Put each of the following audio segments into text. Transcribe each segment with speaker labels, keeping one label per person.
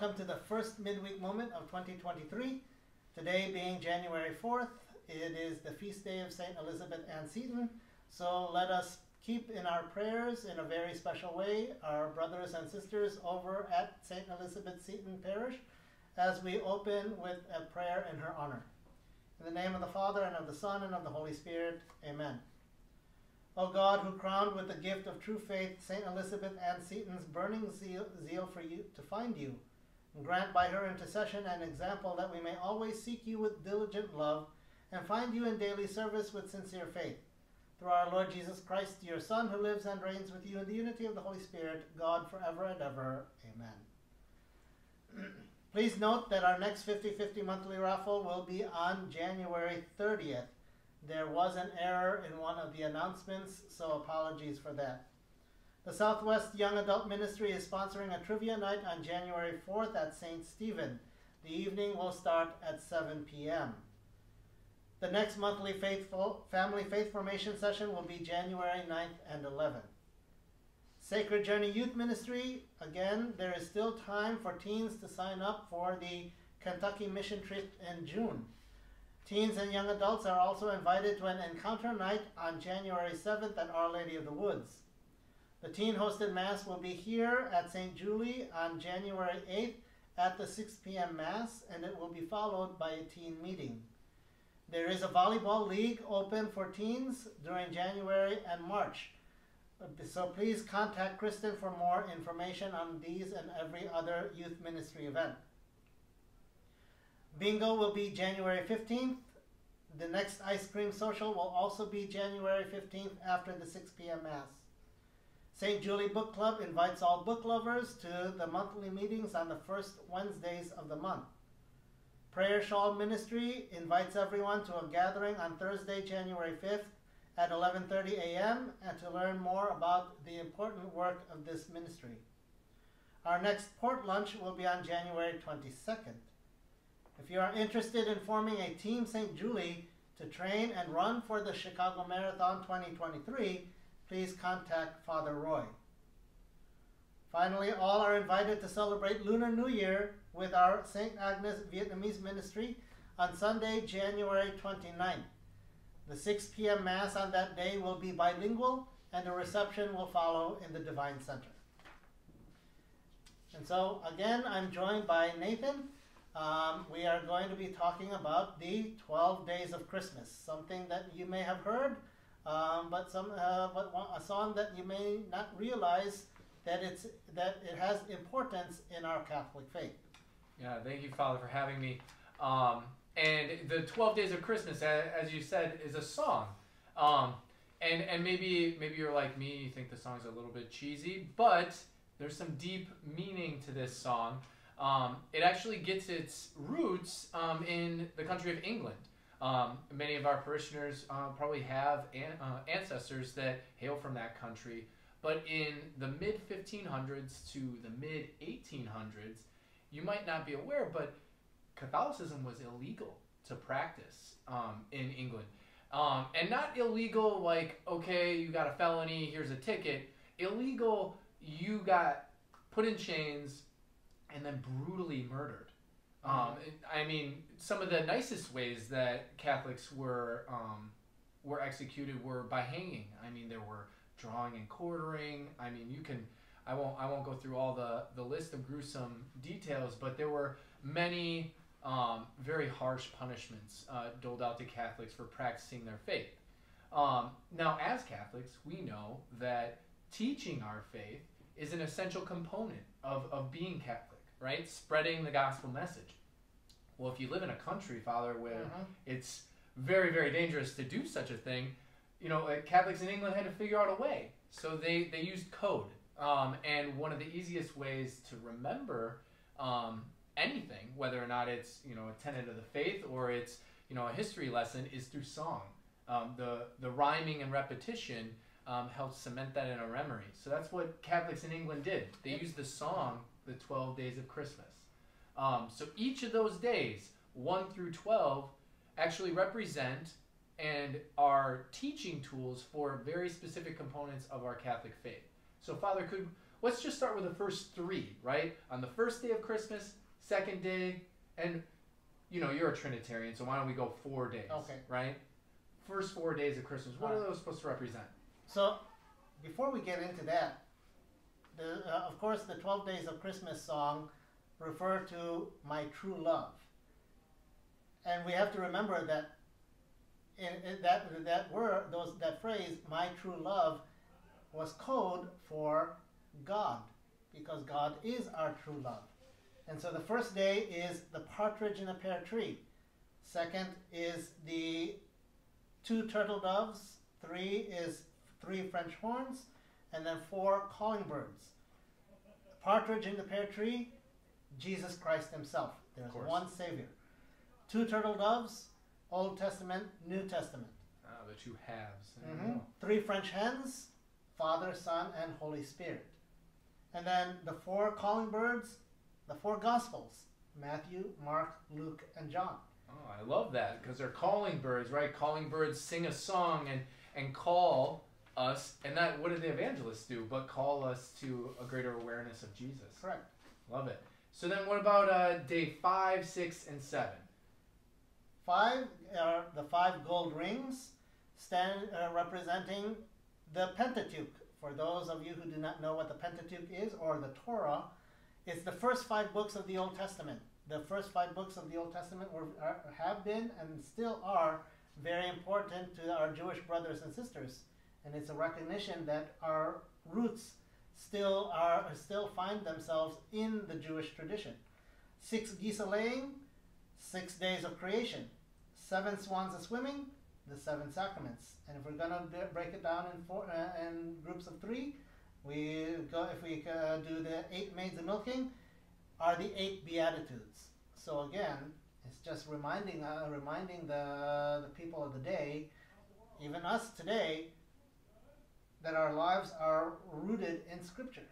Speaker 1: welcome to the first midweek moment of 2023. Today being January 4th, it is the feast day of St. Elizabeth Ann Seton. So let us keep in our prayers in a very special way our brothers and sisters over at St. Elizabeth Seton Parish as we open with a prayer in her honor. In the name of the Father, and of the Son, and of the Holy Spirit, amen. O God, who crowned with the gift of true faith St. Elizabeth Ann Seton's burning zeal, zeal for you to find you, grant by her intercession and example that we may always seek you with diligent love and find you in daily service with sincere faith. Through our Lord Jesus Christ, your Son, who lives and reigns with you in the unity of the Holy Spirit, God forever and ever. Amen. Please note that our next 50 50 monthly raffle will be on January 30th. There was an error in one of the announcements, so apologies for that. The Southwest Young Adult Ministry is sponsoring a trivia night on January 4th at St. Stephen. The evening will start at 7 p.m. The next monthly faithful family faith formation session will be January 9th and 11th. Sacred Journey Youth Ministry, again, there is still time for teens to sign up for the Kentucky mission trip in June. Teens and young adults are also invited to an encounter night on January 7th at Our Lady of the Woods. The teen hosted Mass will be here at St. Julie on January 8th at the 6 p.m. Mass, and it will be followed by a teen meeting. There is a volleyball league open for teens during January and March. So please contact Kristen for more information on these and every other youth ministry event. Bingo will be January 15th. The next ice cream social will also be January 15th after the 6 p.m. Mass. St. Julie Book Club invites all book lovers to the monthly meetings on the first Wednesdays of the month. Prayer Shawl Ministry invites everyone to a gathering on Thursday, January 5th at 11:30 a.m. and to learn more about the important work of this ministry. Our next port lunch will be on January 22nd. If you are interested in forming a Team St. Julie to train and run for the Chicago Marathon 2023, please contact Father Roy. Finally, all are invited to celebrate Lunar New Year with our St. Agnes Vietnamese ministry on Sunday, January 29th. The 6 p.m. Mass on that day will be bilingual, and the reception will follow in the Divine Center. And so, again, I'm joined by Nathan. Um, we are going to be talking about the 12 days of Christmas, something that you may have heard, um, but some, uh, but a song that you may not realize that it's that it has importance in our Catholic faith.
Speaker 2: Yeah, thank you, Father, for having me. Um, and the 12 days of christmas as you said is a song um, and and maybe maybe you're like me you think the song's a little bit cheesy but there's some deep meaning to this song um, it actually gets its roots um, in the country of england um, many of our parishioners uh, probably have an, uh, ancestors that hail from that country but in the mid 1500s to the mid 1800s you might not be aware but Catholicism was illegal to practice um, in England. Um, and not illegal like, okay, you got a felony, here's a ticket. Illegal, you got put in chains and then brutally murdered. Um. I mean, some of the nicest ways that Catholics were um, were executed were by hanging. I mean, there were drawing and quartering. I mean, you can. I won't. I won't go through all the the list of gruesome details, but there were many um, very harsh punishments uh, doled out to Catholics for practicing their faith. Um, now, as Catholics, we know that teaching our faith is an essential component of, of being Catholic, right? Spreading the gospel message. Well, if you live in a country, Father, where uh-huh. it's very, very dangerous to do such a thing, you know, Catholics in England had to figure out a way. So they, they used code. Um, and one of the easiest ways to remember um, anything, whether or not it's you know a tenet of the faith or it's you know a history lesson, is through song. Um, the the rhyming and repetition um, helps cement that in our memory. So that's what Catholics in England did. They used the song, the twelve days of Christmas. Um, so each of those days, one through twelve, actually represent and are teaching tools for very specific components of our Catholic faith. So, Father, could let's just start with the first three, right? On the first day of Christmas, second day, and you know you're a Trinitarian, so why don't we go four days?
Speaker 1: Okay.
Speaker 2: Right. First four days of Christmas. What are those supposed to represent?
Speaker 1: So, before we get into that, the, uh, of course, the 12 Days of Christmas song refer to my true love. And we have to remember that in, in that that word, those that phrase, my true love, was code for God, because God is our true love. And so the first day is the partridge in a pear tree. Second is the two turtle doves. Three is three French horns, and then four calling birds. Partridge in the pear tree, Jesus Christ Himself. There's one Savior. Two turtle doves, Old Testament, New Testament.
Speaker 2: Ah, the two halves.
Speaker 1: Mhm. Three French hens, Father, Son, and Holy Spirit. And then the four calling birds, the four Gospels Matthew, Mark, Luke, and John.
Speaker 2: Oh, I love that because they're calling birds, right? Calling birds sing a song and and call us, and that what did the evangelists do? But call us to a greater awareness of Jesus.
Speaker 1: Correct.
Speaker 2: Love it. So then, what about uh, day five, six, and seven?
Speaker 1: Five are the five gold rings, stand uh, representing the Pentateuch. For those of you who do not know what the Pentateuch is, or the Torah, it's the first five books of the Old Testament. The first five books of the Old Testament were, are, have been and still are very important to our Jewish brothers and sisters, and it's a recognition that our roots still are still find themselves in the Jewish tradition. Six geese a laying, six days of creation, seven swans a swimming, the seven sacraments. And if we're gonna break it down in four uh, in groups of three, we go if we uh, do the eight maids a milking, are the eight beatitudes. So again, it's just reminding uh, reminding the the people of the day, even us today, that our lives are rooted in Scripture.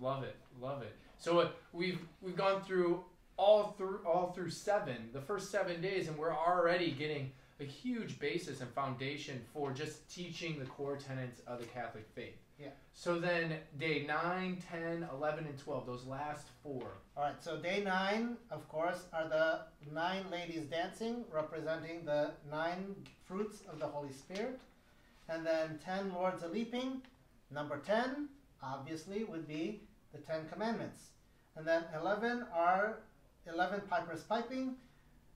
Speaker 2: Love it, love it. So uh, we've we've gone through all through all through seven, the first seven days, and we're already getting a huge basis and foundation for just teaching the core tenets of the Catholic faith.
Speaker 1: Yeah.
Speaker 2: So then, day 9, 10, 11, and 12, those last four.
Speaker 1: All right, so day nine, of course, are the nine ladies dancing, representing the nine fruits of the Holy Spirit. And then 10 lords a leaping. Number 10, obviously, would be the Ten Commandments. And then 11 are 11 pipers piping,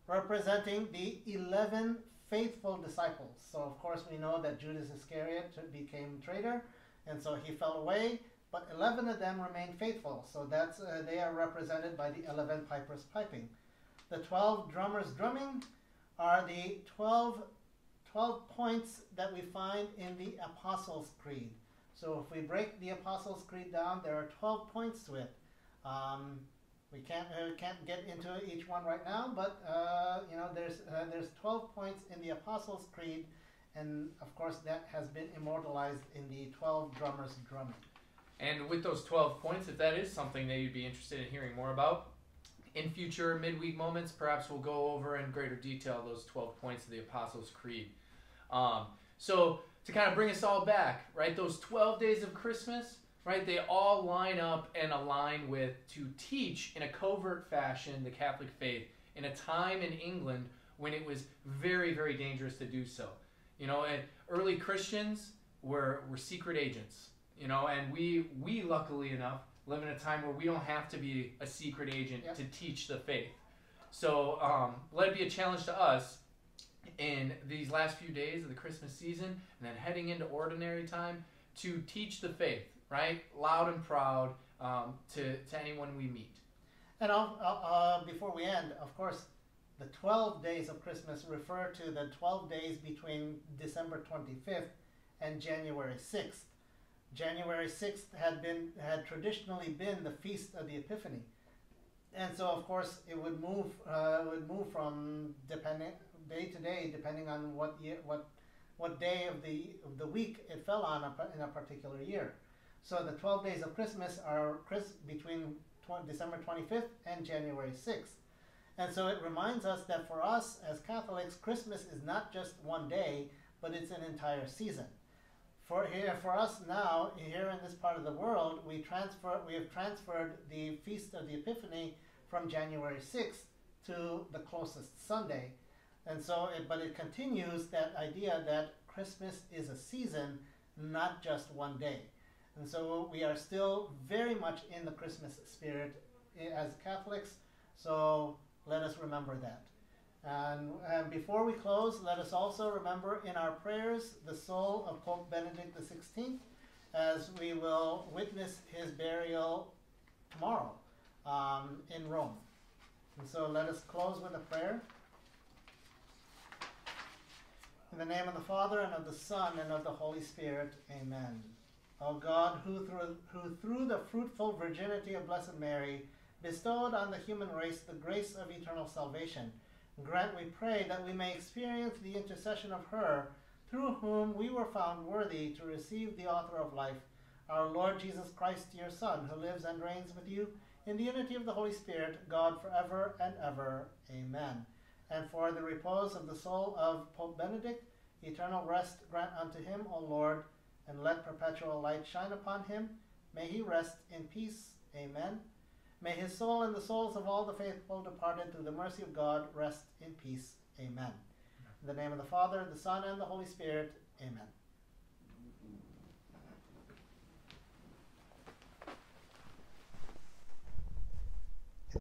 Speaker 1: representing the 11 faithful disciples. So, of course, we know that Judas Iscariot became traitor, and so he fell away but 11 of them remained faithful. So that's uh, they are represented by the 11 pipers piping. The 12 drummers drumming are the 12, 12 points that we find in the Apostles' Creed. So if we break the Apostles' Creed down, there are 12 points to it. Um, we can't uh, can't get into each one right now, but uh, you know there's uh, there's 12 points in the Apostles' Creed, and of course that has been immortalized in the 12 drummers drumming.
Speaker 2: And with those 12 points, if that is something that you'd be interested in hearing more about, in future midweek moments, perhaps we'll go over in greater detail those 12 points of the Apostles' Creed. Um, so, to kind of bring us all back, right, those 12 days of Christmas, right, they all line up and align with to teach in a covert fashion the Catholic faith in a time in England when it was very, very dangerous to do so. You know, and early Christians were, were secret agents you know and we we luckily enough live in a time where we don't have to be a secret agent
Speaker 1: Yep.
Speaker 2: to teach the faith so um, let it be a challenge to us in these last few days of the christmas season and then heading into ordinary time to teach the faith right? Loud and proud um, to, to anyone we meet.
Speaker 1: And uh, before we end, of course, the 12 days of Christmas refer to the 12 days between December 25th and January 6th. January 6th had been had traditionally been the feast of the Epiphany, and so of course it would move uh, would move from depending day to day depending on what year what what day of the of the week it fell on a, in a particular year. So the 12 days of Christmas are Chris between tw- December 25th and January 6th. And so it reminds us that for us as Catholics, Christmas is not just one day, but it's an entire season. for here for us now here in this part of the world, we transfer we have transferred the feast of the Epiphany from January 6th to the closest Sunday, and so it, but it continues that idea that Christmas is a season, not just one day, and so we are still very much in the Christmas spirit as Catholics. So let us remember that. And, and before we close, let us also remember in our prayers the soul of Pope Benedict XVI as we will witness his burial tomorrow um, in Rome. And so let us close with a prayer. In the name of the Father, and of the Son, and of the Holy Spirit, amen. O God, who through, who through the fruitful virginity of Blessed Mary bestowed on the human race the grace of eternal salvation, Grant, we pray, that we may experience the intercession of her, through whom we were found worthy to receive the author of life, our Lord Jesus Christ, your Son, who lives and reigns with you in the unity of the Holy Spirit, God forever and ever. Amen. And for the repose of the soul of Pope Benedict, eternal rest grant unto him, O Lord, and let perpetual light shine upon him. May he rest in peace. Amen. May his soul and the souls of all the faithful departed through the mercy of God rest in peace. Amen. In the name of the Father, the Son, and the Holy Spirit. Amen.